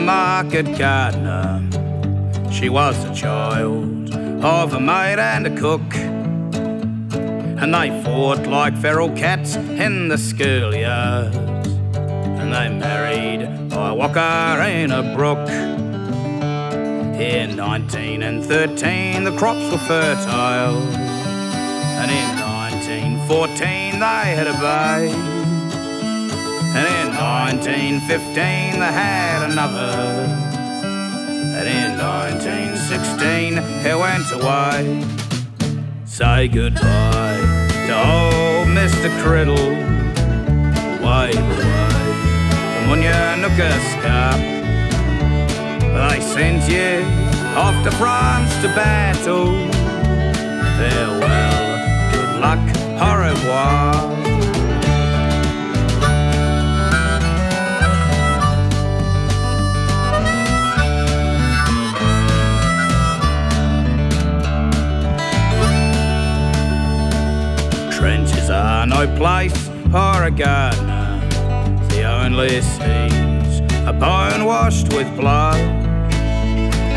a market gardener. She was the child of a maid and a cook. And they fought like feral cats in the schoolyards. And they married by Walker in a brook. In 19 and 13, the crops were fertile. And in 1914, they had a babe. And 1915, they had another. And in 1916, he went away. Say goodbye to old Mr. Criddle. Wave away from Munyanuka Scarp. They sent you off to France to battle. Farewell, good luck, au revoir. Are uh, no place for a gardener. The only seas a bone washed with blood.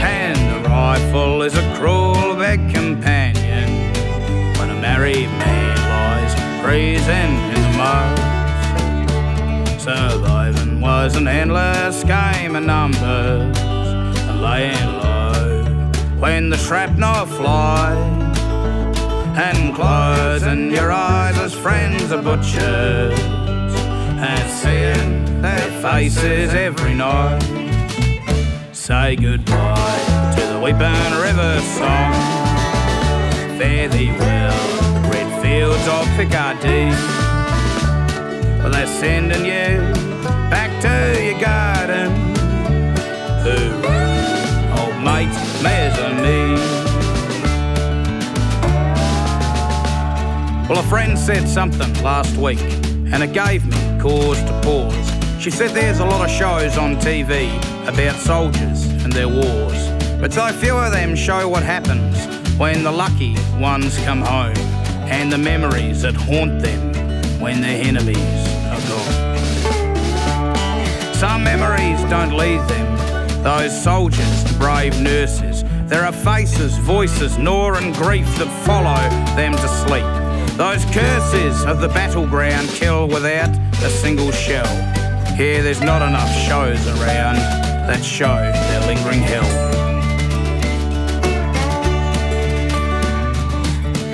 And the rifle is a cruel big companion when a married man lies freezing in the mud. Surviving was an endless game of numbers and laying low when the shrapnel flies and closing your friends are butchers and seeing their faces every night. Say goodbye to the Weeping River song. Fare thee well, red fields of Picardy. Well, they're sending you Well, a friend said something last week, and it gave me cause to pause. She said there's a lot of shows on TV about soldiers and their wars, but so few of them show what happens when the lucky ones come home and the memories that haunt them when their enemies are gone. Some memories don't leave them, those soldiers, the brave nurses. There are faces, voices, gnaw and grief that follow them to sleep. Those curses of the battleground kill without a single shell. Here, there's not enough shows around that show their lingering hell.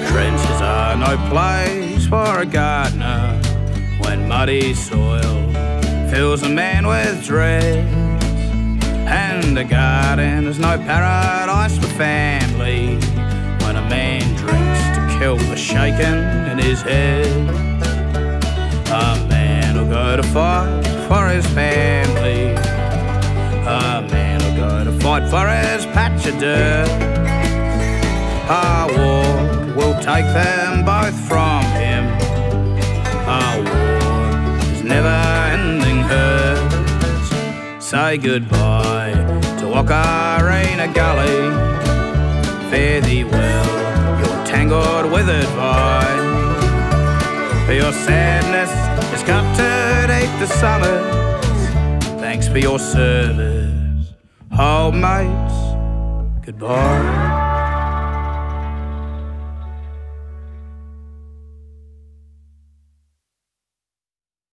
Trenches are no place for a gardener when muddy soil fills a man with dread. And a garden is no paradise for family when a man drinks kill the shaking in his head. A man will go to fight for his family. A man will go to fight for his patch of dirt. A war will take them both from him. A war is never ending hurt. Say goodbye to Ocarina Gully. For your sadness cut to date the summers. Thanks for your service, old mates. Goodbye.